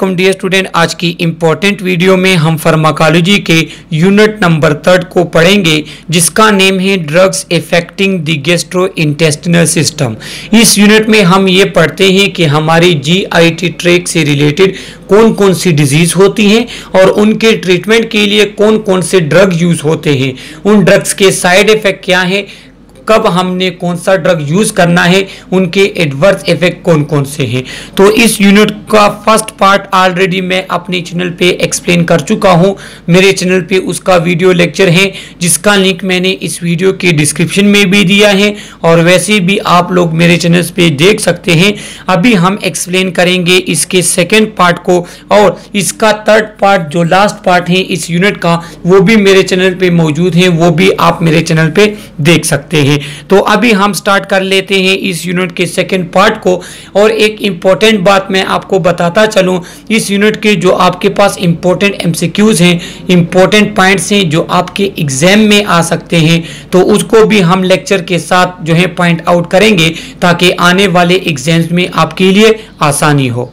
वालेकुम dear student आज की इम्पोर्टेंट वीडियो में हम फार्माकोलॉजी के यूनिट नंबर थर्ड को पढ़ेंगे, जिसका नेम है drugs affecting the gastro intestinal system इस यूनिट में हम ये पढ़ते हैं कि हमारी जी आई टी ट्रैक से रिलेटेड कौन कौन सी डिज़ीज़ होती हैं और उनके ट्रीटमेंट के लिए कौन कौन से ड्रग यूज़ होते हैं। उन ड्रग्स के साइड इफ़ेक्ट क्या हैं? कब हमने कौन सा ड्रग यूज़ करना है, उनके एडवर्स इफ़ेक्ट कौन कौन से हैं। तो इस यूनिट का फ़र्स्ट पार्ट ऑलरेडी मैं अपने चैनल पे एक्सप्लेन कर चुका हूँ। मेरे चैनल पे उसका वीडियो लेक्चर है, जिसका लिंक मैंने इस वीडियो के डिस्क्रिप्शन में भी दिया है। और वैसे भी आप लोग मेरे चैनल पे देख सकते हैं। अभी हम एक्सप्लेन करेंगे इसके सेकेंड पार्ट को और इसका थर्ड पार्ट जो लास्ट पार्ट है इस यूनिट का, वो भी मेरे चैनल पे मौजूद है, वो भी आप मेरे चैनल पे देख सकते हैं। तो अभी हम स्टार्ट कर लेते हैं इस यूनिट के सेकेंड पार्ट को। और एक इंपॉर्टेंट बात मैं आपको बताता चलूँ, इस यूनिट के जो आपके पास इम्पोर्टेंट एमसीक्यूज हैं इम्पोर्टेंट पॉइंट्स हैं जो आपके एग्ज़ाम में आ सकते हैं तो उसको भी हम लेक्चर के साथ जो है पॉइंट आउट करेंगे ताकि आने वाले एग्ज़ाम्स में आपके लिए आसानी हो।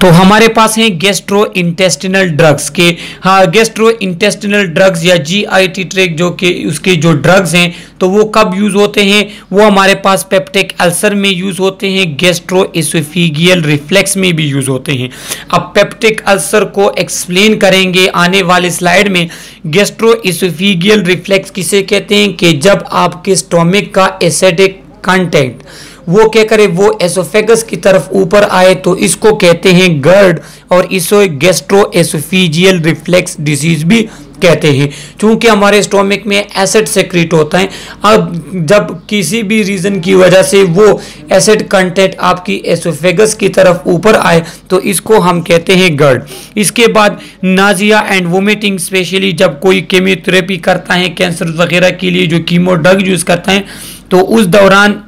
तो हमारे पास हैं गेस्ट्रो इंटेस्टिनल ड्रग्स के। हाँ गेस्ट्रो इंटेस्टिनल ड्रग्स या जी आई टी ट्रेक जो कि उसके जो ड्रग्स हैं तो वो कब यूज़ होते हैं? वो हमारे पास पेप्टिक अल्सर में यूज़ होते हैं गेस्ट्रो एसोफिगियल रिफ्लेक्स में भी यूज़ होते हैं। अब पेप्टिक अल्सर को एक्सप्लेन करेंगे आने वाले स्लाइड में। गेस्ट्रो एसोफिगियल रिफ्लेक्स किसे कहते हैं कि जब आपके स्टोमिक का एसिडिक कंटेंट वो क्या करे, वो एसोफेगस की तरफ़ ऊपर आए तो इसको कहते हैं गर्ड और इसो गेस्ट्रो एसोफीजियल रिफ्लेक्स डिज़ीज़ भी कहते हैं। क्योंकि हमारे स्टोमिक में एसिड सेक्रेट होता है, अब जब किसी भी रीज़न की वजह से वो एसिड कंटेंट आपकी एसोफेगस की तरफ़ ऊपर आए तो इसको हम कहते हैं गर्ड इसके बाद नाजिया एंड वोमिटिंग स्पेशली जब कोई केमियोथेरेपी करता है कैंसर वगैरह के लिए जो कीमो ड्रग यूज़ करता है तो उस दौरान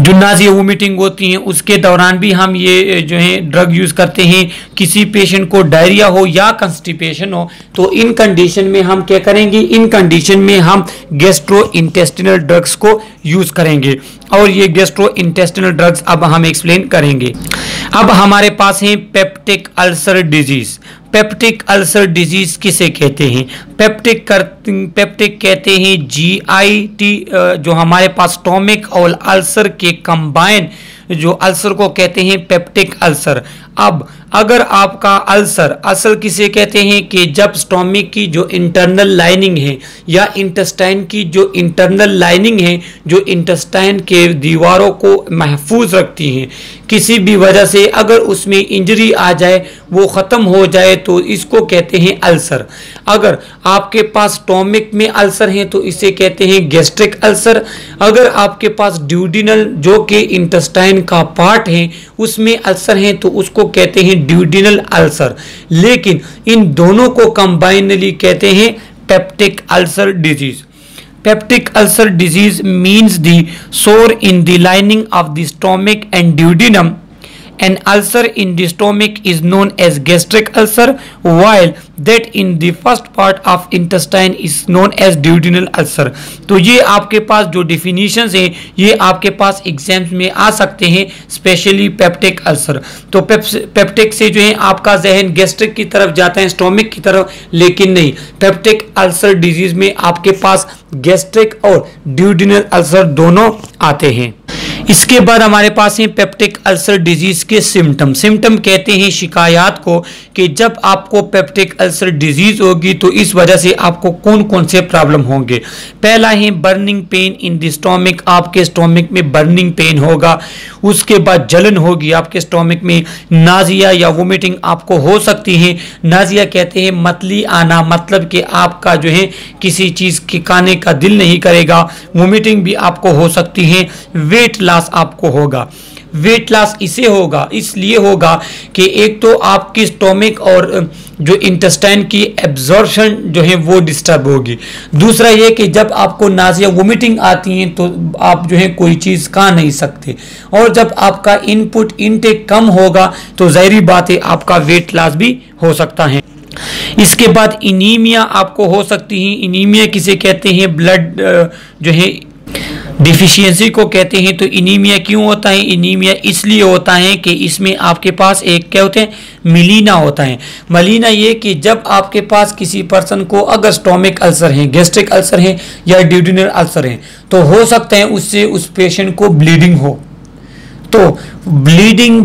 जो नाजिया वोमिटिंग होती हैं, उसके दौरान भी हम ये जो है ड्रग यूज़ करते हैं। किसी पेशेंट को डायरिया हो या कंस्टिपेशन हो तो इन कंडीशन में हम क्या करेंगे? इन कंडीशन में हम गेस्ट्रो इंटेस्टिनल ड्रग्स को यूज़ करेंगे। और ये गेस्ट्रो इंटेस्टिनल ड्रग्स अब हम एक्सप्लेन करेंगे। अब हमारे पास है peptic ulcer disease peptic ulcer disease किसे कहते हैं? पेप्टिक कर पेप्टिक कहते हैं जी आई टी जो हमारे पास स्टोमिक और अल्सर के कंबाइन जो अल्सर को कहते हैं पेप्टिक अल्सर। अब अगर आपका अल्सर असल किसे कहते हैं कि जब स्टोमिक की जो इंटरनल लाइनिंग है या इंटेस्टाइन की जो इंटरनल लाइनिंग है, जो इंटेस्टाइन के दीवारों को महफूज रखती हैं, किसी भी वजह से अगर उसमें इंजरी आ जाए, वो ख़त्म हो जाए तो इसको कहते हैं अल्सर। अगर आपके पास स्टोमिक में अल्सर हैं तो इसे कहते हैं गैस्ट्रिक अल्सर। अगर आपके पास ड्यूडिनल जो कि इंटेस्टाइन का पार्ट है, उसमें अल्सर है तो उसको कहते हैं ड्यूडिनल अल्सर लेकिन इन दोनों को कंबाइनली कहते हैं peptic ulcer disease peptic ulcer disease means the sore in the lining of the stomach and duodenum An ulcer in the stomach is known as gastric ulcer, while that in the first part of intestine is known as duodenal ulcer. तो ये आपके पास जो definition हैं, ये आपके पास exams में आ सकते हैं स्पेशली पेप्टिक अल्सर तो पेप्टिक से जो है आपका जहन गैस्ट्रिक की तरफ़ जाता है स्टोमिक की तरफ़, लेकिन नहीं. पेप्टिक अल्सर डिज़ीज़ में आपके पास गैस्ट्रिक और ड्यूडिनल अल्सर दोनों आते हैं. इसके बाद हमारे पास है पेप्टिक अल्सर डिज़ीज़ के सिम्टम। सिम्टम कहते हैं शिकायत को कि जब आपको पेप्टिक अल्सर डिज़ीज़ होगी तो इस वजह से आपको कौन कौन से प्रॉब्लम होंगे। पहला है burning pain in the stomach. आपके स्टोमिक में बर्निंग पेन होगा। उसके बाद जलन होगी। आपके स्टोमिक में नाजिया या वोमिटिंग आपको हो सकती है। नाजिया कहते हैं मतली आना मतलब कि आपका जो है किसी चीज़ के खाने का दिल नहीं करेगा। वोमिटिंग भी आपको हो सकती है। वेट आपको होगा। वेट लॉस इसे होगा, इसलिए होगा कि एक तो आपकी स्टोमिक और जो इंटेस्टाइन की एब्जॉर्शन जो है वो डिस्टर्ब होगी। दूसरा ये कि जब आपको नाजिया वोमिटिंग आती हैं तो आप जो है कोई चीज़ खा नहीं सकते। और जब आपका इनपुट इनटेक कम होगा तो जहरी बात है आपका वेट लॉस भी हो सकता है। इसके बाद इनीमिया आपको हो सकती है। इनीमिया किसे कहते हैं? ब्लड जो है डिफिशियंसी को कहते हैं तो इनीमिया क्यों होता है? इनीमिया इसलिए होता है कि इसमें आपके पास एक क्या होते हैं? मिलीना होता है। मलीना ये कि जब आपके पास किसी पर्सन को अगर स्टोमिक अल्सर है गैस्ट्रिक अल्सर है या ड्यूडिनर अल्सर है तो हो सकता है उससे उस पेशेंट को ब्लीडिंग हो। तो ब्लीडिंग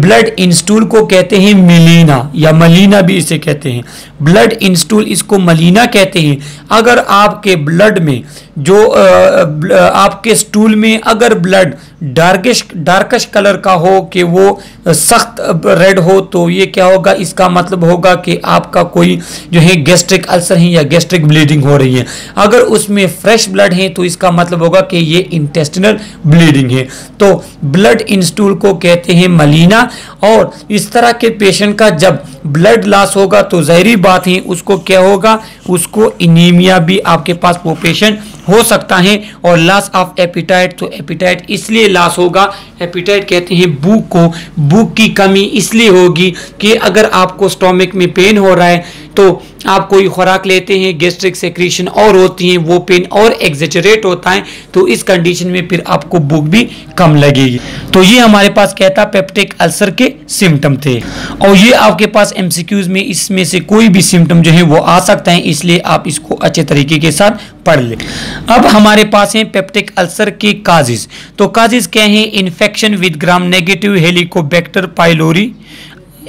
ब्लड इंस्टूल को कहते हैं मिलीना या मलीना भी इसे कहते हैं। ब्लड इंस्टूल इसको मलीना कहते हैं। अगर आपके ब्लड में जो आपके स्टूल में अगर ब्लड डार्किश डार्कश कलर का हो कि वो सख्त रेड हो तो ये क्या होगा? इसका मतलब होगा कि आपका कोई जो है गैस्ट्रिक अल्सर है या गैस्ट्रिक ब्लीडिंग हो रही है। अगर उसमें फ्रेश ब्लड है तो इसका मतलब होगा कि ये इंटेस्टिनल ब्लीडिंग है। तो ब्लड इंस्टूल को कहते हैं मलीना। और इस तरह के पेशेंट का जब ब्लड लॉस होगा तो जहरी बात है, उसको क्या होगा? उसको इनीमिया भी आपके पास वो पेशेंट हो सकता है और लॉस ऑफ़ एपिटाइट तो एपिटाइट इसलिए लॉस होगा। एपिटाइट कहते हैं भूख को। भूख की कमी इसलिए होगी कि अगर आपको स्टोमिक में पेन हो रहा है तो आप कोई खुराक लेते हैं गैस्ट्रिक सेक्रेशन और होती है, वो पेन और एग्जेचरेट होता है तो इस कंडीशन में फिर आपको भूख भी कम लगेगी। तो ये हमारे पास कहता पेप्टिक अल्सर के सिम्टम थे। और ये आपके पास एमसीक्यूज में, इसमें से कोई भी सिम्टम जो है, वो आ सकता है, इसलिए आप इसको अच्छे तरीके के साथ पढ़ ले। अब हमारे पास है पेप्टिक अल्सर के काजिज तो काजिज क्या है? Infection with gram negative helicobacter pylori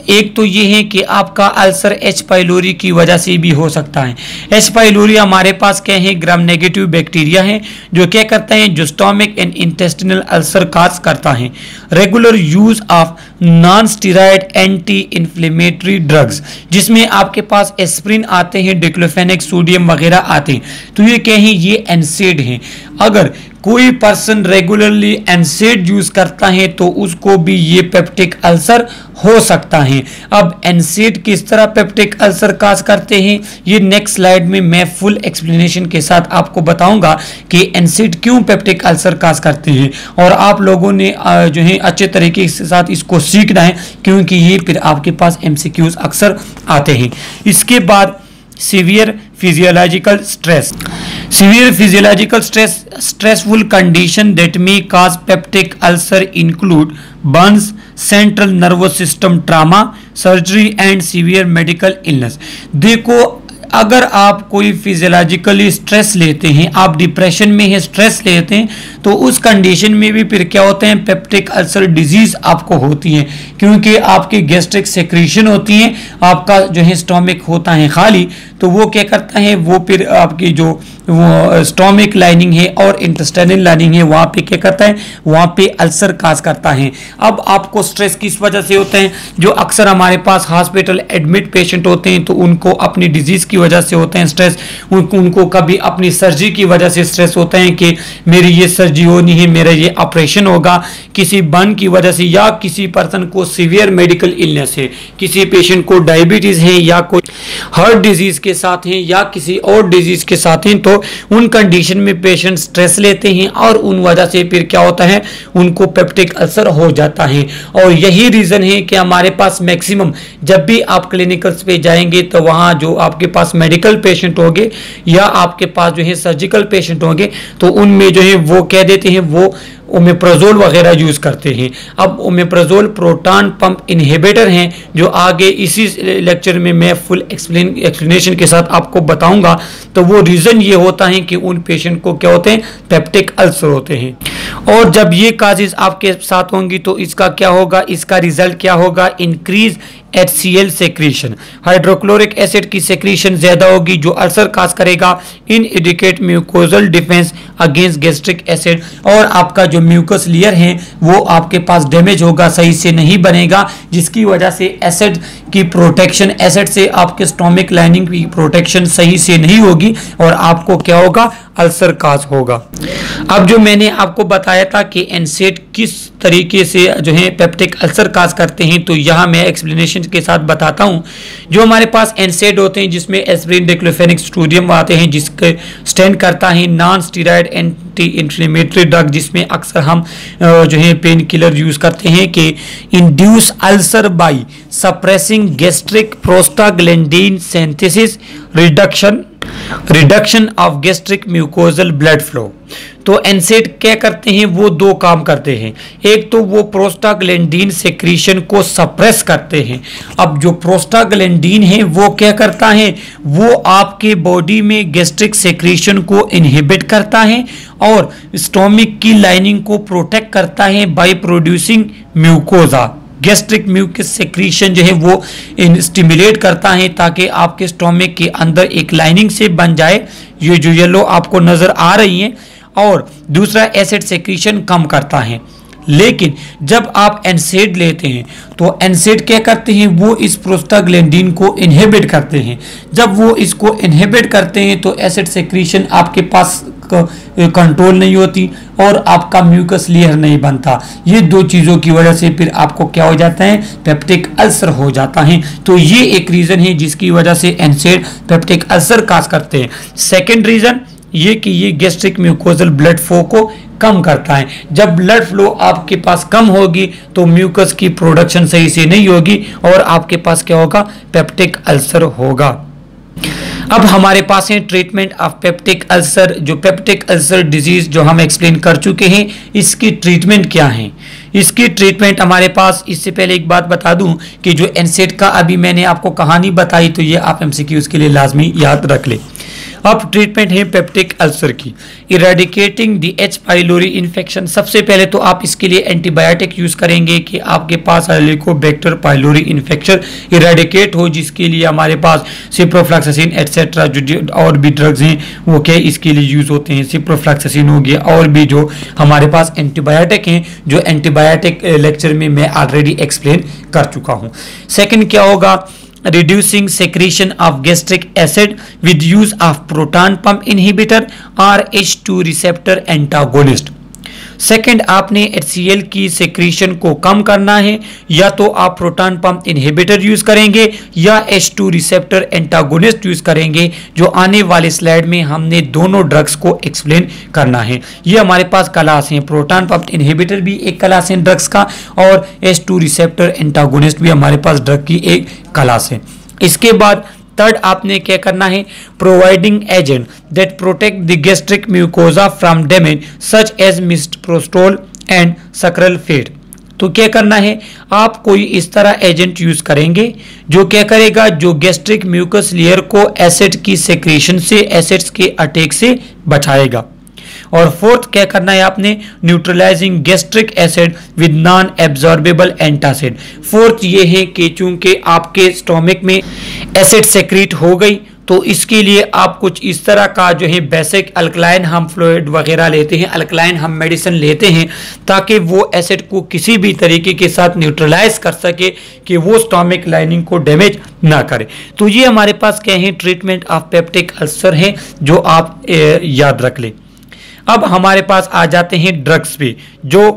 एक तो ये है कि आपका अल्सर एच पाइलोरी की वजह से भी हो सकता है। एच पाइलोरी हमारे पास क्या है? ग्राम नेगेटिव बैक्टीरिया है, जो क्या करता है? जो stomach and intestinal ulcer cause करता है। Regular use of non steroid anti inflammatory drugs जिसमें आपके पास एस्प्रिन आते हैं डिक्लोफेनिक सोडियम वगैरह आते हैं। तो ये क्या है? ये एनसेड हैं। अगर कोई पर्सन रेगुलरली एनसेड यूज़ करता है तो उसको भी ये पेप्टिक अल्सर हो सकता है। अब एनसेड किस तरह पेप्टिक अल्सर काज करते हैं, ये नेक्स्ट स्लाइड में मैं फुल एक्सप्लेनेशन के साथ आपको बताऊँगा कि एनसेड क्यों पेप्टिक अल्सर काज करते हैं। और आप लोगों ने जो है, अच्छे तरीके के साथ इसको सीखना है, क्योंकि ये फिर आपके पास एमसीक्यूज अक्सर आते हैं। इसके बाद severe physiological stress. Severe physiological stress stressful condition that may cause peptic ulcer include burns central nervous system trauma surgery and severe medical illness देखो अगर आप कोई फिजियोलॉजिकली स्ट्रेस लेते हैं, आप डिप्रेशन में है स्ट्रेस लेते हैं तो उस कंडीशन में भी फिर क्या होते हैं पेप्टिक अल्सर डिज़ीज़ आपको होती है। क्योंकि आपकी गैस्ट्रिक सेक्रेशन होती है, आपका जो है स्टोमिक होता है खाली तो वो क्या करता है, वो फिर आपकी जो, वो स्टोमिक लाइनिंग है और इंटेस्टाइनल लाइनिंग है, वहाँ पे क्या करता है, वहाँ पे अल्सर काज करता है। अब आपको स्ट्रेस किस वजह से होता है, जो अक्सर हमारे पास हॉस्पिटल एडमिट पेशेंट होते हैं तो उनको अपनी डिज़ीज़ की वजह से होते हैं स्ट्रेस उनको उनको कभी अपनी सर्जरी की वजह से स्ट्रेस होता है कि मेरी ये सर्जरी होनी है मेरा ये ऑपरेशन होगा। किसी बन की वजह से या किसी पर्सन को सीवियर मेडिकल इलनेस है, किसी पेशेंट को डायबिटीज़ है या कोई हार्ट डिज़ीज़ के साथ हैं या किसी और डिज़ीज़ के साथ हैं तो उन कंडीशन में पेशेंट स्ट्रेस लेते हैं और उन वजह से फिर क्या होता है, उनको पेप्टिक असर हो जाता है। और यही रीज़न है कि हमारे पास मैक्सिमम जब भी आप क्लिनिकल्स पे जाएँगे तो वहाँ जो आपके पास मेडिकल पेशेंट होंगे या आपके पास जो है सर्जिकल पेशेंट होंगे तो उनमें जो है वो कह देते हैं, वो ओमेप्रोजोल वगैरह यूज़ करते हैं। अब ओमेप्रोजोल प्रोटॉन पंप इनहिबिटर हैं, जो आगे इसी लेक्चर में मैं फुल एक्सप्लेन एक्सप्लेनेशन के साथ आपको बताऊँगा। तो वो रीज़न ये होता है कि उन पेशेंट को क्या होते हैं? पेप्टिक अल्सर होते हैं। और जब ये काजेज आपके साथ होंगी तो इसका क्या होगा? इसका रिज़ल्ट क्या होगा? इंक्रीज सी सेक्रीशन हाइड्रोक्लोरिक एसिड की सेक्रीशन ज़्यादा होगी, जो अल्सर काज करेगा। Inadequate mucosal defence against gastric acid और आपका जो म्यूकस लेयर है, वो आपके पास डैमेज होगा, सही से नहीं बनेगा, जिसकी वजह से एसिड की प्रोटेक्शन एसिड से आपके स्टोमिक लाइनिंग की प्रोटेक्शन सही से नहीं होगी और आपको क्या होगा? अल्सर काज होगा। अब जो मैंने आपको बताया था कि एनसेट किस तरीके से जो है पेप्टिक अल्सर काज करते हैं तो यहाँ मैं एक्सप्लेनेशन के साथ बताता हूँ। जो हमारे पास एनसेड होते हैं, जिसमें एस्प्रिन डिक्लोफेनिक स्टूडियम आते हैं, जिसके स्टैंड करता है non steroid anti inflammatory drug जिसमें अक्सर हम जो है पेन किलर यूज़ करते हैं कि induce ulcer by suppressing gastric prostaglandin synthesis reduction reduction of gastric mucosal blood flow तो एनसेट क्या करते हैं? वो दो काम करते हैं। एक तो वो प्रोस्टाग्लैंडीन सेक्रीशन को सप्रेस करते हैं। अब जो प्रोस्टाग्लैंडीन है, वो क्या करता है? वो आपके बॉडी में गैस्ट्रिक सेक्रीशन को इनहिबिट करता है और स्टोमिक की लाइनिंग को प्रोटेक्ट करता है by producing mucosa gastric mucus secretion जो है वो स्टिमुलेट करता है ताकि आपके स्टोमिक के अंदर एक लाइनिंग से बन जाए। ये जो येलो आपको नज़र आ रही है और दूसरा एसिड सेक्रीशन कम करता है। लेकिन जब आप एनसेड लेते हैं तो एनसेड क्या करते हैं? वो इस प्रोस्टाग्लैंडीन को इनहेबिट करते हैं। जब वो इसको इनहेबिट करते हैं तो एसिड सेक्रीशन आपके पास कंट्रोल नहीं होती और आपका म्यूकस लेयर नहीं बनता। ये दो चीज़ों की वजह से फिर आपको क्या हो जाता है? पेप्टिक अल्सर हो जाता है। तो ये एक रीज़न है जिसकी वजह से एनसेड पेप्टिक अल्सर काज करते हैं। सेकेंड रीज़न ये कि ये गैस्ट्रिक म्यूकोजल ब्लड फ्लो को कम करता है। जब ब्लड फ्लो आपके पास कम होगी तो म्यूकस की प्रोडक्शन सही से नहीं होगी और आपके पास क्या होगा? पेप्टिक अल्सर होगा। अब हमारे पास है ट्रीटमेंट ऑफ़ पेप्टिक अल्सर जो पेप्टिक अल्सर डिज़ीज़ जो हम एक्सप्लेन कर चुके हैं, इसकी ट्रीटमेंट क्या है? इसकी ट्रीटमेंट हमारे पास, इससे पहले एक बात बता दूँ कि जो एनसेट का अभी मैंने आपको कहानी बताई तो ये आप एमसीक्यूज के लिए लाजमी याद रख लें। अब ट्रीटमेंट है पेप्टिक अल्सर की। Eradicating the H pylori infection सबसे पहले तो आप इसके लिए एंटीबायोटिक यूज़ करेंगे कि आपके पास बैक्टर पाइलोरी इन्फेक्शन इरेडिकेट हो, जिसके लिए हमारे पास सिप्रोफ्लैक्सिन एटसेट्रा जो और भी ड्रग्स हैं, वो क्या इसके लिए यूज़ होते हैं? सिप्रोफ्लैक्सिन हो गया, और भी जो हमारे पास एंटीबायोटिक हैं, जो एंटीबायोटिक लेक्चर में मैं ऑलरेडी एक्सप्लेन कर चुका हूँ। सेकेंड क्या होगा? Reducing secretion of gastric acid with use of proton pump inhibitor or H2 receptor antagonist second आपने एच की सेक्रीशन को कम करना है, या तो आप प्रोटॉन पंप इनहिबिटर यूज़ करेंगे, या H two receptor antagonist use करेंगे, जो आने वाले स्लाइड में हमने दोनों ड्रग्स को एक्सप्लेन करना है। ये हमारे पास क्लास है। प्रोटॉन पंप इनहिबिटर भी एक क्लास है ड्रग्स का, और एच टू रिसेप्टर एंटागोनिस्ट भी हमारे पास ड्रग की एक क्लास है। इसके बाद थर्ड आपने क्या करना है? Providing agent that protect the gastric mucosa from damage such as misoprostol and sucralfate तो क्या करना है? आप कोई इस तरह एजेंट यूज़ करेंगे, जो क्या करेगा? जो गैस्ट्रिक म्यूकस लेयर को एसिड की सेक्रेशन से एसिड्स के अटैक से बचाएगा। और फोर्थ क्या करना है आपने? Neutralizing gastric acid with non absorbable antacid fourth ये है कि चूँकि आपके स्टोमिक में एसिड सेक्रीट हो गई तो इसके लिए आप कुछ इस तरह का जो है बेसिक अल्कलाइन हम फ्लोइड वगैरह लेते हैं अल्कलाइन हम मेडिसिन लेते हैं, ताकि वो एसिड को किसी भी तरीके के साथ न्यूट्रलाइज कर सके कि वो स्टोमिक लाइनिंग को डैमेज ना करे। तो ये हमारे पास क्या है? ट्रीटमेंट ऑफ़ पेप्टिक अल्सर है, जो आप याद रख लें। अब हमारे पास आ जाते हैं ड्रग्स पे जो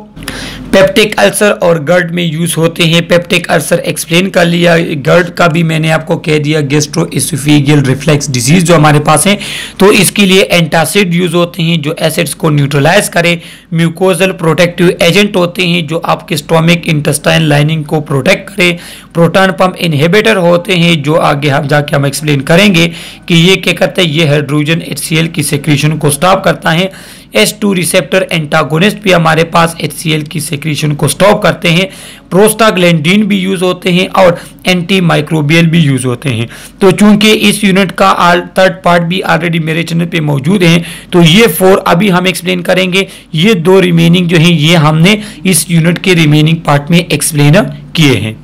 पेप्टिक अल्सर और गर्ड में यूज़ होते हैं। पेप्टिक अल्सर एक्सप्लेन कर लिया। गर्ड का भी मैंने आपको कह दिया गेस्ट्रो इसोफेगियल रिफ्लेक्स डिज़ीज़ जो हमारे पास है। तो इसके लिए एंटासिड यूज़ होते हैं, जो एसिड्स को न्यूट्रलाइज करे। म्यूकोजल प्रोटेक्टिव एजेंट होते हैं, जो आपके स्टोमिक इंटेस्टाइन लाइनिंग को प्रोटेक्ट करे। प्रोटॉन पंप इनहिबिटर होते हैं, जो आगे हम जाके हम एक्सप्लेन करेंगे कि ये क्या करते हैं। ये हाइड्रोजन एचसीएल की सेक्रेशन को स्टॉप करता है। एस टू रिसेप्टर एंटागोनिस्ट भी हमारे पास एचसीएल की सेक्रेशन को स्टॉप करते हैं। प्रोस्टाग्लैंडीन भी यूज़ होते हैं और एंटी माइक्रोबियल भी यूज़ होते हैं। तो चूँकि इस यूनिट का थर्ड पार्ट भी ऑलरेडी मेरे चैनल पे मौजूद है तो ये फोर अभी हम एक्सप्लेन करेंगे। ये दो रिमेनिंग जो है, ये हमने इस यूनिट के रिमेनिंग पार्ट में एक्सप्लेन किए हैं।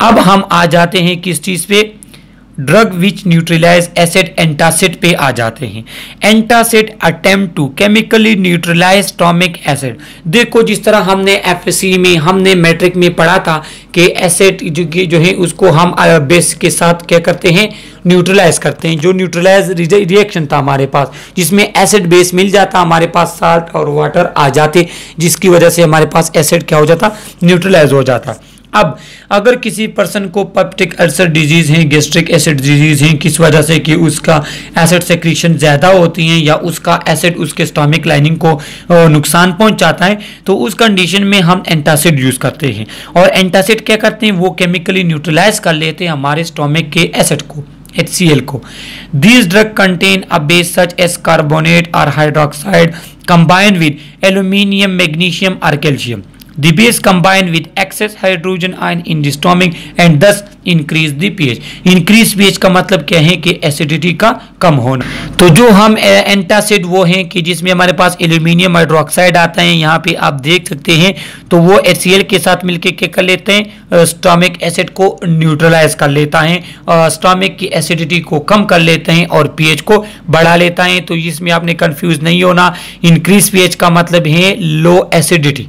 अब हम आ जाते हैं किस चीज़ पे? Drug which neutralize acid antacid पे आ जाते हैं। Antacid attempt to chemically neutralize stomach acid. देखो जिस तरह हमने एफएससी में हमने मैट्रिक में पढ़ा था कि एसिड जो, जो है उसको हम बेस के साथ क्या करते हैं? न्यूट्रलाइज करते हैं। जो न्यूट्रलाइज रिएक्शन था हमारे पास जिसमें एसिड बेस मिल जाता हमारे पास साल्ट और वाटर आ जाते जिसकी वजह से हमारे पास एसिड क्या हो जाता? न्यूट्रलाइज हो जाता। अब, अगर किसी पर्सन को पप्टिक अल्सर डिज़ीज़ है गैस्ट्रिक एसिड डिज़ीज़ है, किस वजह से कि उसका एसिड सेक्रेशन ज़्यादा होती है या उसका एसिड उसके स्टोमिक लाइनिंग को नुकसान पहुंचाता है तो उस कंडीशन में हम एंटासिड यूज़ करते हैं। और एंटासिड क्या करते हैं? वो केमिकली न्यूट्रलाइज कर लेते हैं हमारे स्टोमिक के एसिड को, HCl को। These drug contain a base such as carbonate or hydroxide, combined with magnesium, or calcium The base combine with excess ion in the stomach and thus increase the pH. Increase pH का मतलब क्या है कि acidity का कम होना। तो जो हम एंटासिड वो हैं कि जिसमें हमारे पास एल्यूमिनियम हाइड्रोक्साइड आता है, यहाँ पे आप देख सकते हैं तो वो एच के साथ मिलकर क्या कर लेते हैं स्टोमिक एसिड को न्यूट्रलाइज कर लेता है स्टोमिक की एसिडिटी को कम कर लेते हैं और पीएच को बढ़ा लेता है। तो इसमें आपने कंफ्यूज नहीं होना। इंक्रीज पीएच का मतलब है लो एसिडिटी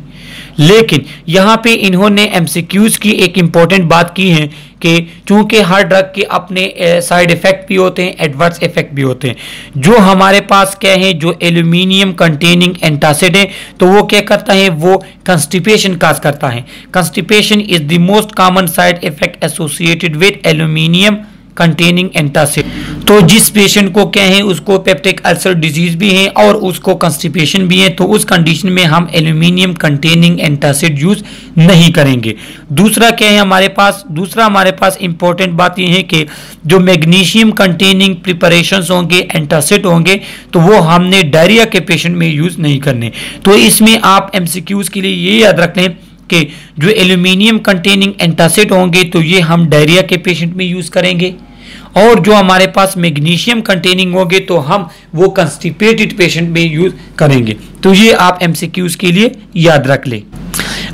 लेकिन यहाँ पे इन्होंने एमसीक्यूज की एक इंपॉर्टेंट बात की है कि चूँकि हर ड्रग के अपने साइड इफ़ेक्ट भी होते हैं एडवर्स इफ़ेक्ट भी होते हैं। जो हमारे पास क्या है, जो एल्यूमिनियम कंटेनिंग एंटासिड है तो वो क्या करता है, वो कंस्टिपेशन काज करता है। Constipation is the most common side effect associated with aluminium containing antacid तो जिस पेशेंट को क्या है उसको पेप्टिक अल्सर डिज़ीज़ भी है और उसको कंस्टिपेशन भी है तो उस कंडीशन में हम एल्यूमिनियम कंटेनिंग एंटासिड यूज़ नहीं करेंगे। दूसरा क्या है हमारे पास? दूसरा हमारे पास इंपॉर्टेंट बात यह है कि जो मैग्नीशियम कंटेनिंग प्रिपरेशन होंगे एंटासिड होंगे तो वो हमने डायरिया के पेशेंट में यूज़ नहीं करने। तो इसमें आप एमसीक्यूज के लिए ये याद रख लें कि जो एल्यूमिनियम कंटेनिंग एंटासिड होंगे तो ये हम डायरिया के पेशेंट में यूज़ करेंगे। और जो हमारे पास मैग्नीशियम कंटेनिंग होंगे तो हम वो कंस्टिपेटेड पेशेंट में यूज़ करेंगे। तो ये आप एमसीक्यूज के लिए याद रख लें।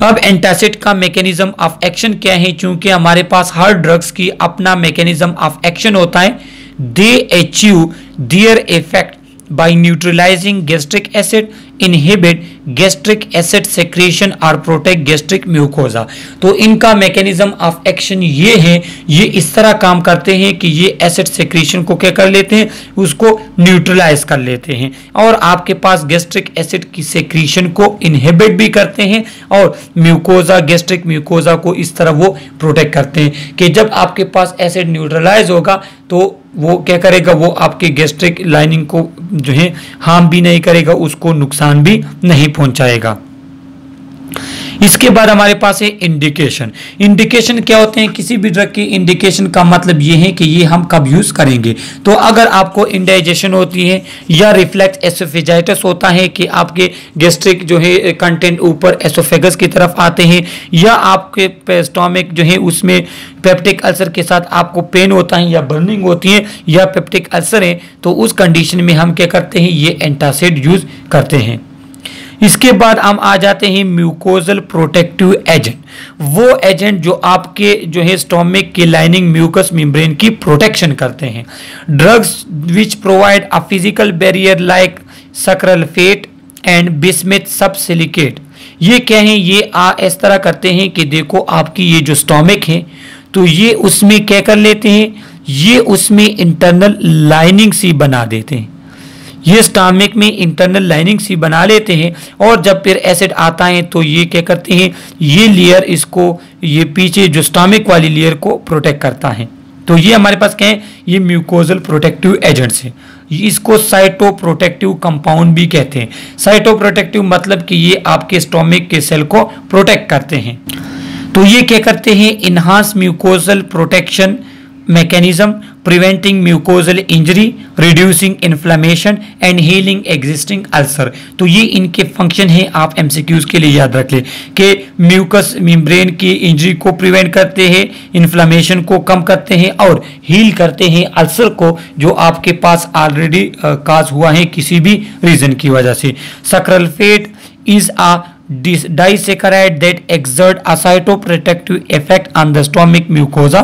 अब एंटासिड का मैकेनिज्म ऑफ़ एक्शन क्या है? चूँकि हमारे पास हर ड्रग्स की अपना मैकेनिज्म ऑफ़ एक्शन होता है they achieve their effect by neutralizing gastric acid, inhibit gastric acid secretion और प्रोटेक्ट गैस्ट्रिक म्यूकोजा तो इनका मैकेनिज्म ऑफ़ एक्शन ये है, ये इस तरह काम करते हैं कि ये एसिड सेक्रेशन को क्या कर लेते हैं? उसको न्यूट्रलाइज कर लेते हैं। और आपके पास गैस्ट्रिक एसिड की सेक्रेशन को इनहिबिट भी करते हैं और म्यूकोजा गैस्ट्रिक म्यूकोजा को इस तरह वो प्रोटेक्ट करते हैं कि जब आपके पास एसिड न्यूट्रलाइज होगा तो वो क्या करेगा, वो आपके गैस्ट्रिक लाइनिंग को जो है हार्म भी नहीं करेगा, उसको नुकसान भी नहीं पहुंचाएगा। इसके बाद हमारे पास है इंडिकेशन इंडिकेशन क्या होते हैं? किसी भी ड्रग की इंडिकेशन का मतलब ये है कि ये हम कब यूज़ करेंगे। तो अगर आपको इंडाइजेशन होती है या रिफ्लेक्स एसोफेजाइटस होता है कि आपके गैस्ट्रिक जो है कंटेंट ऊपर एसोफेगस की तरफ़ आते हैं, या आपके स्टोमिक जो है, उसमें पेप्टिक अल्सर के साथ आपको पेन होता है या बर्निंग होती है या पेप्टिक अल्सर है तो उस कंडीशन में हम क्या करते हैं? ये एंटासिड यूज़ करते हैं। इसके बाद हम आ जाते हैं म्यूकोजल प्रोटेक्टिव एजेंट वो एजेंट जो आपके, जो है स्टोमिक की लाइनिंग म्यूकस मेम्ब्रेन की प्रोटेक्शन करते हैं। Drugs which provide a physical barrier like sucralfate and bismuth subsalicylate ये क्या है? ये आ इस तरह करते हैं कि देखो आपकी ये जो स्टोमिक है तो ये उसमें क्या कर लेते हैं? ये उसमें इंटरनल लाइनिंग सी बना देते हैं। ये स्टामिक में इंटरनल लाइनिंग सी बना लेते हैं और जब फिर एसिड आता है तो ये क्या करते हैं? ये लेयर इसको, ये पीछे जो स्टामिक वाली लेयर को प्रोटेक्ट करता है। तो ये हमारे पास क्या है? ये म्यूकोजल प्रोटेक्टिव एजेंट्स है। इसको साइटो प्रोटेक्टिव कंपाउंड भी कहते हैं। साइटो प्रोटेक्टिव मतलब कि ये आपके स्टोमिक के सेल को प्रोटेक्ट करते हैं। तो ये क्या करते हैं? Enhance mucosal protection mechanism preventing mucosal injury reducing inflammation and healing existing ulcer तो ये इनके फ़ंक्शन हैं, आप एम एमसीक्यूज के लिए याद रख लें कि म्यूकस मिम्ब्रेन की इंजरी को प्रिवेंट करते हैं इन्फ्लामेशन को कम करते हैं और हील करते हैं अल्सर को, जो आपके पास ऑलरेडी काज हुआ है किसी भी रीजन की वजह से। Sucralfate is a disaccharide that exert a cytoprotective effect on the stomach mucosa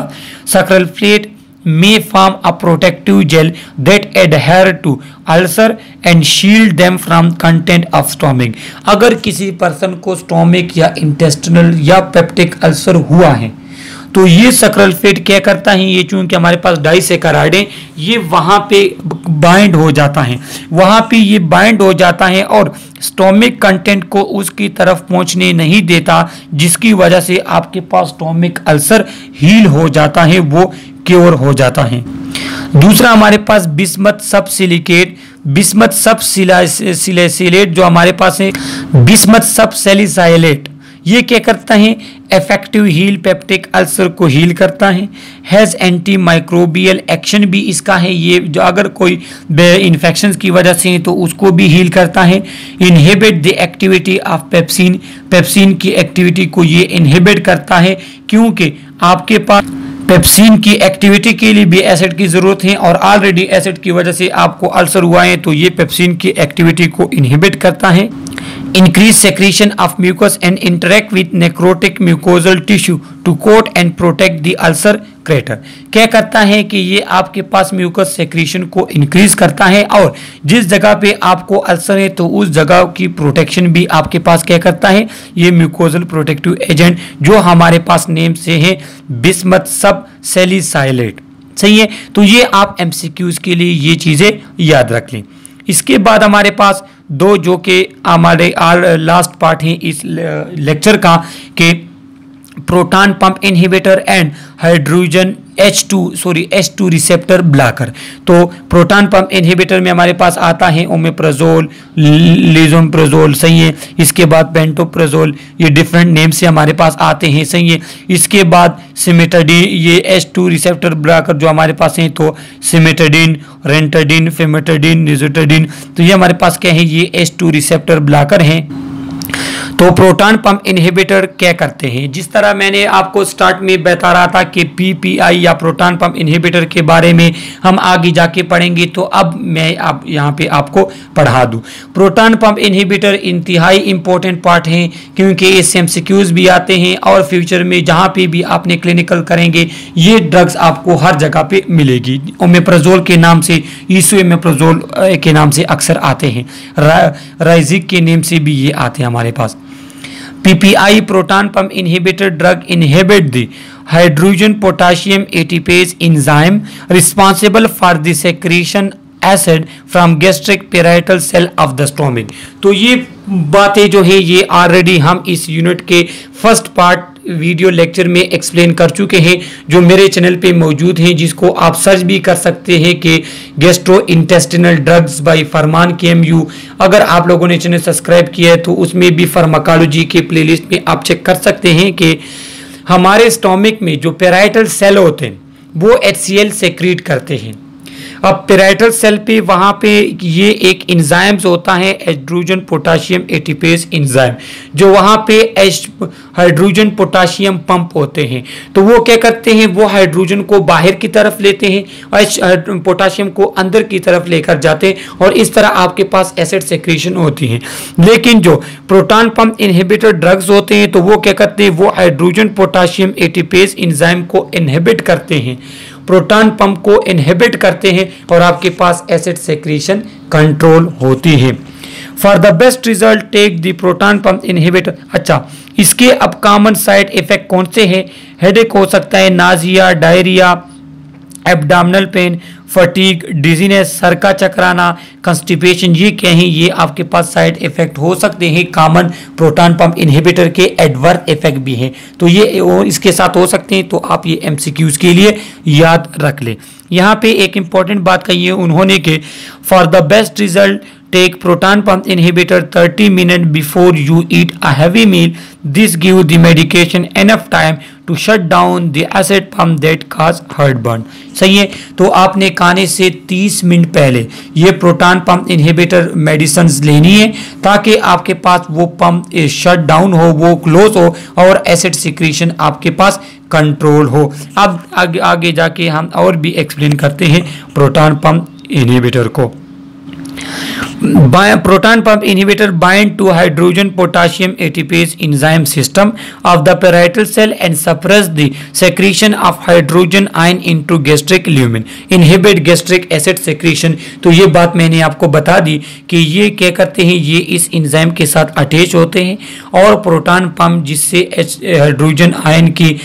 sucralfate may form a protective gel that adhere to ulcer and shield them from content of stomach. अगर किसी person को stomach या intestinal या peptic ulcer हुआ है तो ये सक्रेलफेट क्या करता है ये चूँकि हमारे पास डाई से कराडे ये वहाँ पे बाइंड हो जाता है वहाँ पे ये बाइंड हो जाता है और स्टोमिक कंटेंट को उसकी तरफ़ पहुँचने नहीं देता, जिसकी वजह से आपके पास स्टोमिक अल्सर हील हो जाता है, वो क्योर हो जाता है। दूसरा, हमारे पास bismuth subsalicylate, bismuth subsalicylate, जो हमारे पास है, बिस्मत सब सेलिसाइलेट। ये क्या करता है? इफ़ेक्टिव हील पेप्टिक अल्सर को हील करता है। हैज़ एंटी माइक्रोबियल एक्शन भी इसका है। ये जो अगर कोई इन्फेक्शन की वजह से है तो उसको भी हील करता है। Inhibit the activity of pepsin pepsin की एक्टिविटी को ये इनहेबिट करता है। क्योंकि आपके पास पेप्सिन की एक्टिविटी के लिए भी एसिड की ज़रूरत है और ऑलरेडी एसिड की वजह से आपको अल्सर हुआ है तो ये पेप्सिन की एक्टिविटी को इनहिबिट करता है। Increase secretion of mucus and interact with necrotic mucosal tissue to coat and protect the ulcer crater क्या करता है कि ये आपके पास म्यूकस सेक्रेशन को इंक्रीज करता है और जिस जगह पे आपको अल्सर है तो उस जगह की प्रोटेक्शन भी आपके पास क्या करता है ये म्यूकोजल प्रोटेक्टिव एजेंट जो हमारे पास नेम से है बिस्मत सब सेलिसाइलेट सही है तो ये आप एमसीक्यूज के लिए ये चीज़ें याद रख लें इसके बाद हमारे पास दो जो कि हमारे आर लास्ट पार्ट हैं इस लेक्चर का, कि proton pump inhibitor and hydrogen H2 sorry H two receptor blocker तो प्रोटॉन पंप इनहिबिटर में हमारे पास आता है ओमेप्राजोल लिजोमप्राजोल सही है। इसके बाद पेंटोप्राजोल ये डिफरेंट नेम से हमारे पास आते हैं, सही है। इसके बाद सिमेटाडीन ये एच टू रिसेप्टर ब्लॉकर जो हमारे पास हैं तो सिमेटाडीन रेंटाडीन फेमेटाडीन निजोटाडीन तो ये हमारे पास क्या है? ये एच टू रिसेप्टर ब्लॉकर हैं। तो प्रोटॉन पंप इनहिबिटर क्या करते हैं? जिस तरह मैंने आपको स्टार्ट में बता रहा था कि पीपीआई या प्रोटॉन पंप इनहिबिटर के बारे में हम आगे जाके पढ़ेंगे तो अब मैं आप यहाँ पे आपको पढ़ा दूँ। प्रोटॉन पंप इनहिबिटर इंतहाई इंपॉर्टेंट पार्ट हैं क्योंकि इससे एम भी आते हैं और फ्यूचर में जहाँ पे भी आपने क्लिनिकल करेंगे ये ड्रग्स आपको हर जगह पे मिलेगी। ओमेप्राजोल के नाम से ईसो एमेप्राजोल के नाम से अक्सर आते हैं। रा, राइजिक के नेम से भी ये आते हैं हमारे पास। PPI proton pump inhibitor drug inhibit the hydrogen potassium ATPase enzyme responsible for the secretion acid from gastric parietal cell of the stomach तो ये बातें जो है, ये ऑलरेडी हम इस यूनिट के फ़र्स्ट पार्ट वीडियो लेक्चर में एक्सप्लेन कर चुके हैं, जो मेरे चैनल पे मौजूद हैं, जिसको आप सर्च भी कर सकते हैं कि गेस्ट्रो इंटेस्टिनल ड्रग्स बाय फरमान के अगर आप लोगों ने चैनल सब्सक्राइब किया है तो उसमें भी फार्माकोलॉजी के प्लेलिस्ट में आप चेक कर सकते हैं कि हमारे स्टोमिक में जो पेराइटल सेल होते हैं, वो एच सी करते हैं। अब पेराइटल सेल पे, वहाँ पे ये एक इंजाइम्स होता है हाइड्रोजन पोटाशियम एटीपेस इंजाइम जो वहाँ पे हाइड्रोजन पोटाशियम पंप होते हैं। तो वो क्या करते हैं? वो हाइड्रोजन को बाहर की तरफ़ लेते हैं और पोटाशियम को अंदर की तरफ़ लेकर जाते हैं और इस तरह आपके पास एसिड सेक्रेशन होती है। लेकिन जो प्रोटॉन पंप इनहिबिटर ड्रग्स होते हैं तो वो क्या करते हैं? वो हाइड्रोजन पोटाशियम एटीपेस इंजाइम को इनहिबिट करते हैं। प्रोटॉन पंप को इनहिबिट करते हैं और आपके पास एसिड सेक्रेशन कंट्रोल होती है। For the best result take the proton pump inhibitor अच्छा इसके अब कॉमन साइड इफ़ेक्ट कौन से हैं? हेडेक हो सकता है nausea diarrhoea abdominal pain fatigue dizziness sir का चकराना कंस्टिपेशन ये क्या है ये आपके पास साइड इफ़ेक्ट हो सकते हैं। कॉमन प्रोटॉन पंप इनहिबिटर के एडवर्स इफ़ेक्ट भी हैं। तो ये इसके साथ हो सकते हैं तो आप ये एमसीक्यूज के लिए याद रख लें। यहाँ पे एक इंपॉर्टेंट बात कही है उन्होंने कि for the best result take proton pump inhibitor 30 minutes before you eat a heavy meal. This gives the medication enough time to shut down the acid pump that cause heartburn सही है? तो आपने खाने से 30 मिनट पहले ये proton pump inhibitor medicine लेनी है ताकि आपके पास वो पम्प शट डाउन हो, वो क्लोज हो और एसिड सिक्रीशन आपके पास कंट्रोल हो। अब आगे आगे जाके हम और भी एक्सप्लेन करते हैं प्रोटॉन पंप इनहिबिटर को। Proton pump inhibitor bind to hydrogen potassium ATPase enzyme system of the parietal cell and suppress the secretion of hydrogen ion into gastric lumen inhibit gastric acid secretion तो ये बात मैंने आपको बता दी कि ये क्या करते हैं? ये इस इंजाइम के साथ अटैच होते हैं और प्रोटान पम्प जिससे हाइड्रोजन आयन की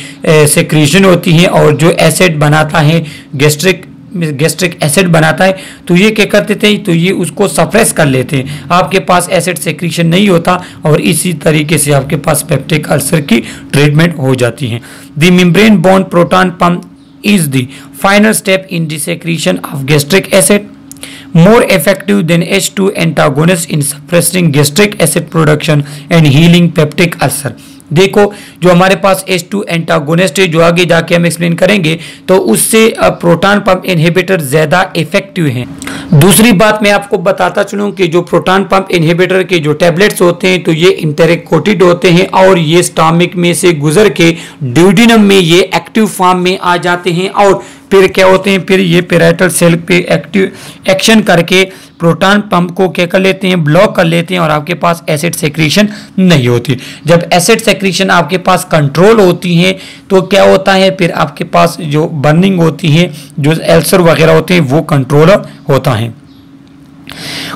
सेक्रीशन होती है और जो एसिड बनाता है गेस्ट्रिक गैस्ट्रिक एसिड बनाता है तो ये क्या करते थे? तो ये उसको सप्रेस कर लेते हैं। आपके पास एसिड सेक्रीशन नहीं होता और इसी तरीके से आपके पास पेप्टिक अल्सर की ट्रीटमेंट हो जाती है। The membrane bound proton pump is the final step in the secretion of gastric acid more effective than H2 antagonist in suppressing gastric acid production and healing peptic ulcer. देखो, जो हमारे पास H2 antagonist है, जो आगे जाके हम explain करेंगे तो उससे प्रोटॉन पंप इनहिबिटर ज़्यादा इफ़ेक्टिव हैं। दूसरी बात मैं आपको बताता चलूँ कि जो प्रोटॉन पंप इनहिबिटर के जो टैबलेट्स होते हैं तो ये इंटेरेकोटेड होते हैं और ये स्टामिक में से गुजर के ड्यूडिनम में ये एक्टिव फॉर्म में आ जाते हैं और फिर क्या होते हैं? फिर ये पेराइटल सेल पे एक्टिव एक्शन करके प्रोटॉन पंप को क्या कर लेते हैं? ब्लॉक कर लेते हैं और आपके पास एसिड सेक्रीशन नहीं होती। जब एसिड सेक्रीशन आपके पास कंट्रोल होती है तो क्या होता है? फिर आपके पास जो बर्निंग होती है, जो एल्सर वगैरह होते हैं, वो कंट्रोल होता है।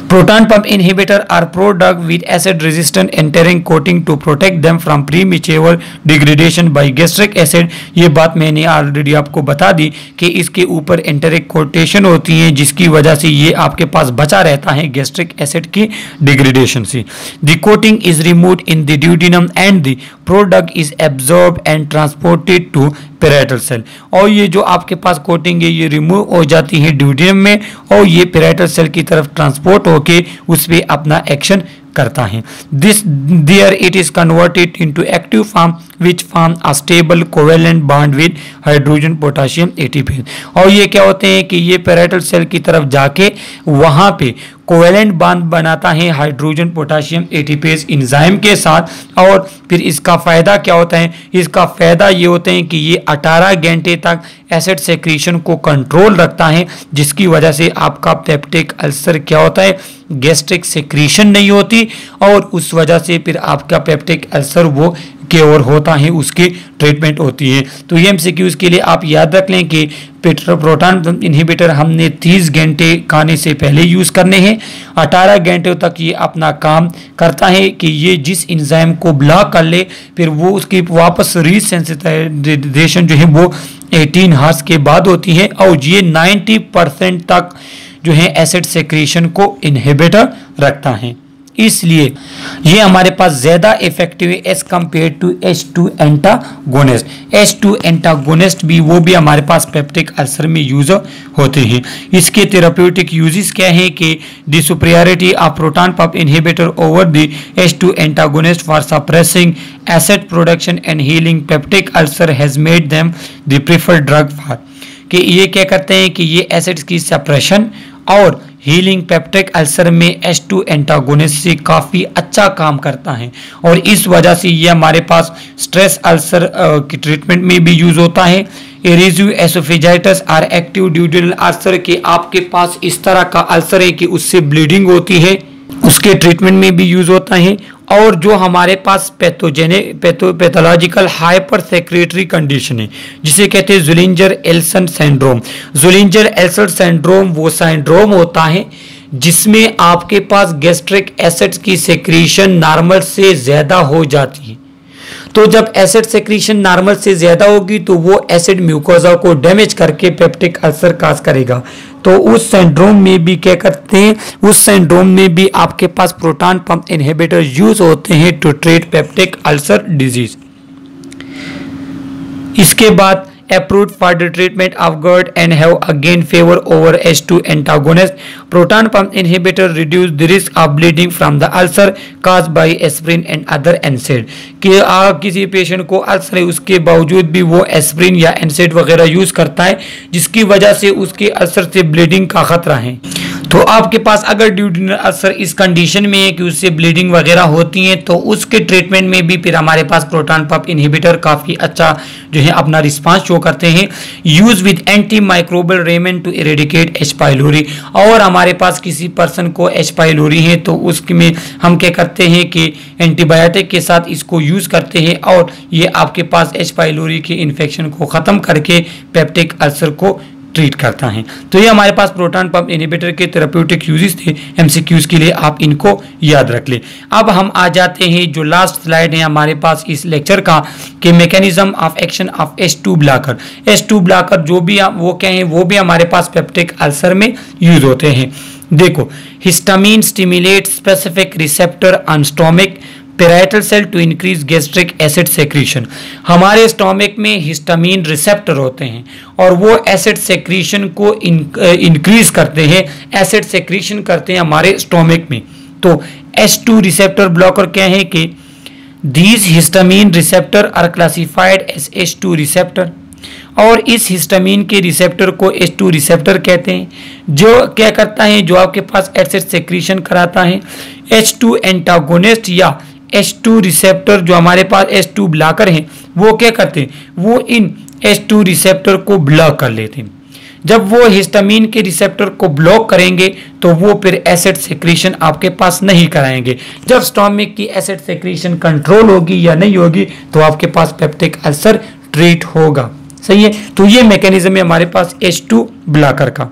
Proton pump inhibitor are product with acid resistant entering coating to protect them from premature degradation by gastric acid ये बात मैंने ऑलरेडी आपको बता दी कि इसके ऊपर एंटेरिक कोटेशन होती है जिसकी वजह से ये आपके पास बचा रहता है गैस्ट्रिक एसिड की डिग्रेडेशन से the coating is remove in the duodenum and the product is absorb and transported to parietal cell और ये जो आपके पास कोटिंग है, ये रिमूव हो जाती है ड्यूडियम में और ये पेराइटल सेल की तरफ़ ट्रांसपोर्ट होके उस पर अपना एक्शन करता है। This there it is converted into active form which form a stable covalent bond with hydrogen potassium ATP और ये क्या होते हैं कि ये पेराइटल सेल की तरफ़ जाके वहाँ पे कोवेलेंट बाँध बनाता है हाइड्रोजन पोटाशियम एटीपेज इंजाइम के साथ। और फिर इसका फ़ायदा क्या होता है? इसका फ़ायदा ये होते हैं कि ये 18 घंटे तक एसिड सेक्रीशन को कंट्रोल रखता है, जिसकी वजह से आपका पेप्टिक अल्सर क्या होता है? गैस्ट्रिक सेक्रीशन नहीं होती। और उस वजह से फिर आपका पेप्टिक अल्सर वो के ओर होता है, उसकी ट्रीटमेंट होती है। तो ये एमसीक्यूज के लिए आप याद रख लें कि प्रोटॉन इनहिबिटर हमने 30 घंटे खाने से पहले यूज़ करने हैं। 18 घंटे तक ये अपना काम करता है कि ये जिस इंजाइम को ब्लॉक कर ले, फिर वो उसकी वापस रीसेंसिटाइजेशन जो है वो 18 हार्स के बाद होती है और ये 90 परसेंट तक जो है एसिड सेक्रेशन को इनहिबिटर रखता है। इसलिए ये हमारे पास ज़्यादा इफ़ेक्टिव है as compare to H two antagonist H two antagonist भी, वो भी हमारे पास पेप्टिक अल्सर में यूज़ होते हैं। इसके थेराप्यूटिक यूजेस क्या है कि the superiority of proton pump inhibitor over the H two antagonist for suppressing acid production and healing peptic ulcer has made them the drug for कि ये क्या करते हैं कि ये एसिड्स की सप्रेशन और हीलिंग पेप्टिक अल्सर में एस टू एंटागोनिस्ट से काफ़ी अच्छा काम करता है और इस वजह से ये हमारे पास स्ट्रेस अल्सर की ट्रीटमेंट में भी यूज़ होता है। Erosive oesophagitis or active duodenal ulcer के आपके पास इस तरह का अल्सर है कि उससे ब्लीडिंग होती है, उसके ट्रीटमेंट में भी यूज़ होता है और जो हमारे पास पैथोजेने, पैथो, पैथोलॉजिकल हाइपर सेक्रेटरी कंडीशन है, जिसे कहते हैं Zollinger Ellison syndrome. Zollinger Ellison syndrome वो सेंड्रोम होता है, जिसमें आपके पास गैस्ट्रिक एसिड्स की सेक्रीशन नॉर्मल से ज़्यादा हो जाती है। तो जब एसिड सेक्रीशन नॉर्मल से ज़्यादा होगी तो वो एसिड म्यूकोजा को डैमेज करके पेप्टिक अल्सर काज करेगा। तो उस सेंड्रोम में भी क्या करते हैं? उस सेंड्रोम में भी आपके पास प्रोटॉन पंप इनहेबिटर यूज़ होते हैं to treat peptic ulcer disease इसके बाद approved for the treatment of GERD and have again favor over H2 antagonist. Proton pump inhibitor reduce the risk of bleeding from the ulcer caused by aspirin and other NSAID. कि आ, किसी patient को ulcer है उसके बावजूद भी वो aspirin या एनसेड वगैरह यूज़ करता है जिसकी वजह से उसके अल्सर से ब्लीडिंग का खतरा है तो आपके पास अगर ड्यूडिनल असर इस कंडीशन में है कि उससे ब्लीडिंग वगैरह होती है तो उसके ट्रीटमेंट में भी फिर हमारे पास प्रोटॉन पंप इनहिबिटर काफ़ी अच्छा जो है अपना रिस्पांस शो करते हैं। Use with anti microbial regimen to eradicate H pylori और हमारे पास किसी पर्सन को एच पाइलोरी है तो उसमें हम क्या करते हैं कि एंटीबायोटिक के साथ इसको यूज़ करते हैं और ये आपके पास एच पाइलोरी के इन्फेक्शन को ख़त्म करके पेप्टिक अल्सर को ट्रीट करता है। तो ये हमारे पास प्रोटॉन पंप इनिबिटर के थेराप्यूटिक यूजेस थे एमसीक्यूज के लिए आप इनको याद रख ले। अब हम आ जाते हैं, जो लास्ट स्लाइड है हमारे पास इस लेक्चर का, कि mechanism of action of S two blocker S two blocker जो भी वो क्या है, वो भी हमारे पास पेप्टिक अल्सर में यूज़ होते हैं। देखो histamine stimulate specific receptor on stomach parietal cell to increase gastric acid secretion हमारे स्टोमिक में हिस्टामीन रिसेप्टर होते हैं और वो एसिड सेक्रीशन को इंक्रीज करते हैं एसिड सेक्रीशन करते हैं हमारे स्टोमिक में। तो एस टू रिसेप्टर ब्लॉकर क्या है कि these histamine receptor are classified as H2 receptor और इस हिस्टामिन के रिसेप्टर को एस टू रिसेप्टर कहते हैं। जो क्या करता है, जो आपके पास एसिड सेक्रीशन कराता है एच टू एंटागोनिस्ट या H2 रिसेप्टर जो हमारे पास H2 ब्लॉकर हैं, वो क्या करते हैं? वो इन H2 रिसेप्टर को ब्लॉक कर लेते हैं। जब वो हिस्टामिन के रिसेप्टर को ब्लॉक करेंगे तो वो फिर एसिड सेक्रेशन आपके पास नहीं कराएँगे। जब स्टोमिक की एसिड सेक्रेशन कंट्रोल होगी या नहीं होगी तो आपके पास पेप्टिक अल्सर ट्रीट होगा। सही है? तो ये मैकेनिज्म है हमारे पास एच टू ब्लॉकर का।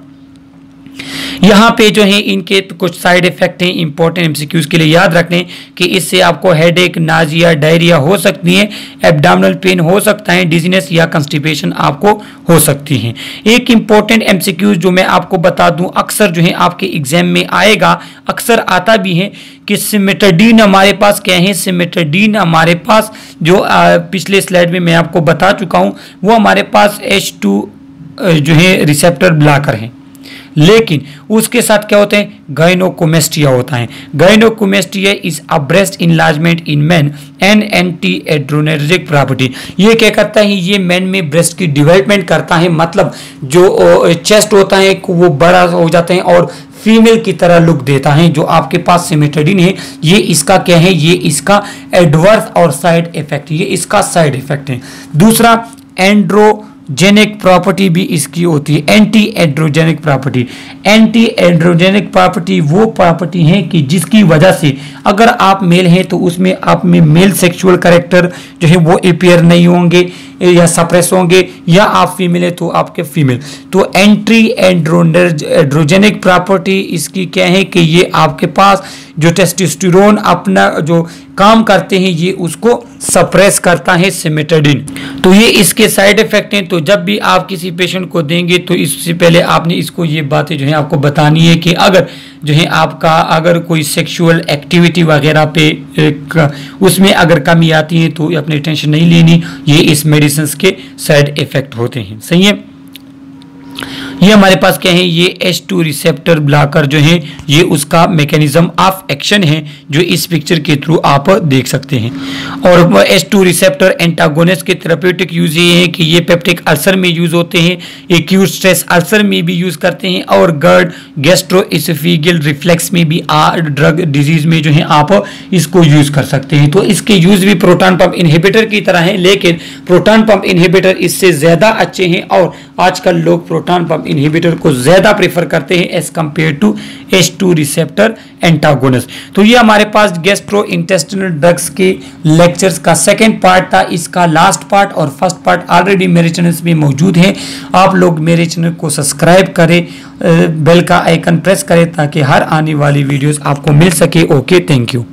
यहाँ पे जो है इनके कुछ साइड इफ़ेक्ट हैं इंपॉर्टेंट एमसीक्यूज के लिए याद रखने कि इससे आपको हेडेक नाजिया डायरिया हो सकती है एब्डामिनल पेन हो सकता है डिजीनेस या कंस्टिपेशन आपको हो सकती है। एक इंपॉर्टेंट एमसीक्यूज जो मैं आपको बता दूँ अक्सर जो है आपके एग्ज़ाम में आएगा अक्सर आता भी है कि सिमेटडीन हमारे पास क्या है सिमेटडीन हमारे पास जो आ, पिछले स्लाइड में मैं आपको बता चुका हूँ वो हमारे पास एच जो है रिसेप्टर ब्लाकर है। लेकिन उसके साथ क्या होते हैं? गाइनोकोमेस्टिया होता है। Gynaecomastia is a breast enlargement in man an anti एड्रोनर्जिक property ये क्या करता है? ये मैन में ब्रेस्ट की डिवेलपमेंट करता है। मतलब जो चेस्ट होता है, वो बड़ा हो जाता है और फीमेल की तरह लुक देता है, जो आपके पास सिमेटडीन है। ये इसका क्या है? ये इसका एडवर्स और साइड इफ़ेक्ट ये इसका साइड इफ़ेक्ट है। दूसरा एंड्रो जेनिक प्रॉपर्टी भी इसकी होती है anti androgenic property. Anti androgenic property वो प्रॉपर्टी है कि जिसकी वजह से अगर आप मेल हैं तो उसमें आप में मेल सेक्सुअल करेक्टर जो है वो अपेयर नहीं होंगे। या सप्रेस होंगे, या आप फीमेल है तो आपके फीमेल तो एंट्री एंड्रोजेनिक प्रॉपर्टी इसकी क्या है कि ये आपके पास जो टेस्टिस्टोन अपना जो काम करते हैं, ये उसको सप्रेस करता है सिमेटडिन तो ये इसके साइड इफ़ेक्ट हैं तो जब भी आप किसी पेशेंट को देंगे तो इससे पहले आपने इसको, ये बातें जो है आपको बतानी है कि अगर जो है आपका अगर कोई सेक्सुअल एक्टिविटी वगैरह पे उसमें अगर कमी आती है तो अपनी टेंशन नहीं लेनी, ये इस मेडिसिन के साइड इफ़ेक्ट होते हैं। सही है? ये हमारे पास क्या है? ये H2 रिसेप्टर ब्लॉकर जो है, ये उसका मैकेनिज्म ऑफ़ एक्शन है, जो इस पिक्चर के थ्रू आप देख सकते हैं। और H2 रिसेप्टर एंटागोनिस्ट के थेरापेटिक यूज़ ये है कि ये पेप्टिक अल्सर में यूज़ होते हैं एक्यूट स्ट्रेस अल्सर में भी यूज़ करते हैं, और गर्ड गैस्ट्रो इसफिगल रिफ्लेक्स में भी आ ड्रग डिज़ीज़ में जो है आप इसको यूज़ कर सकते हैं। तो इसके यूज़ भी प्रोटॉन पंप इनहिबिटर की तरह है, लेकिन प्रोटॉन पंप इनहिबिटर इससे ज़्यादा अच्छे हैं, और आजकल लोग प्रोटॉन पंप इनहिबिटर को ज़्यादा प्रेफर करते हैं as compare to H two receptor antagonist तो ये हमारे पास गेस्ट्रो इंटेस्टिनल ड्रग्स के लेक्चर्स का सेकेंड पार्ट था। इसका लास्ट पार्ट और फ़र्स्ट पार्ट ऑलरेडी मेरे चैनल में मौजूद है। आप लोग मेरे चैनल को सब्सक्राइब करें बेल का आइकन प्रेस करें ताकि हर आने वाली वीडियोस आपको मिल सके। Okay thank you